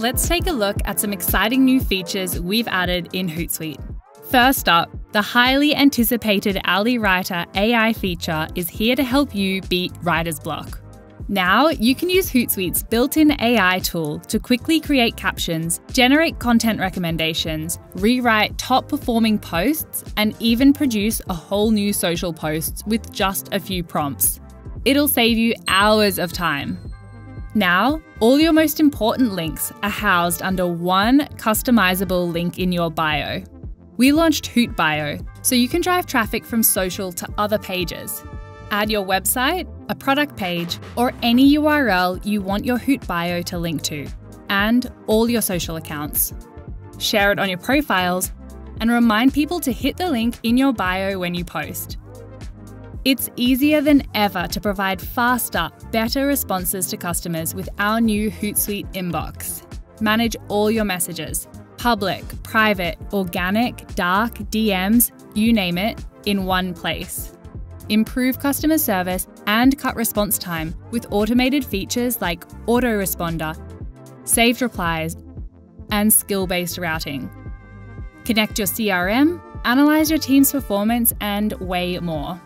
Let's take a look at some exciting new features we've added in Hootsuite. First up, the highly anticipated OwlyWriter AI feature is here to help you beat writer's block. Now, you can use Hootsuite's built in AI tool to quickly create captions, generate content recommendations, rewrite top performing posts, and even produce a whole new social post with just a few prompts. It'll save you hours of time. Now, all your most important links are housed under one customizable link in your bio. We launched Hoot Bio, so you can drive traffic from social to other pages. Add your website, a product page, or any URL you want your Hoot Bio to link to, and all your social accounts. Share it on your profiles, and remind people to hit the link in your bio when you post. It's easier than ever to provide faster, better responses to customers with our new Hootsuite inbox. Manage all your messages public, private, organic, dark, DMs, you name it, in one place. Improve customer service and cut response time with automated features like autoresponder, saved replies, and skill based routing. Connect your CRM, analyze your team's performance, and way more.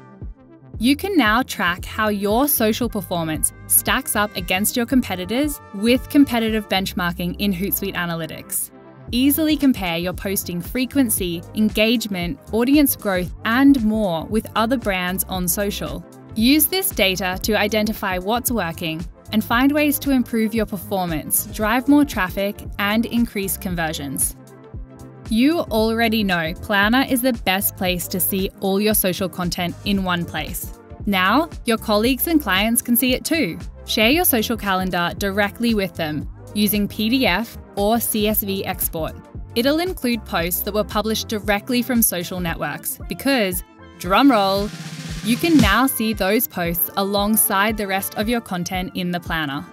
You can now track how your social performance stacks up against your competitors with competitive benchmarking in Hootsuite Analytics. Easily compare your posting frequency, engagement, audience growth, and more with other brands on social. Use this data to identify what's working and find ways to improve your performance, drive more traffic, and increase conversions. You already know Planner is the best place to see all your social content in one place. Now, your colleagues and clients can see it too. Share your social calendar directly with them using PDF or CSV export. It'll include posts that were published directly from social networks because, drumroll, you can now see those posts alongside the rest of your content in the planner.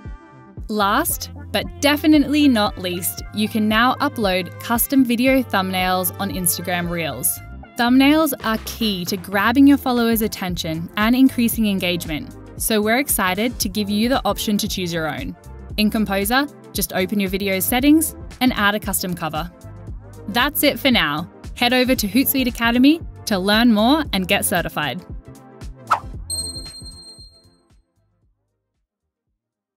Last, but definitely not least, you can now upload custom video thumbnails on Instagram Reels. Thumbnails are key to grabbing your followers' attention and increasing engagement, so we're excited to give you the option to choose your own. In Composer, just open your video settings and add a custom cover. That's it for now. Head over to Hootsuite Academy to learn more and get certified.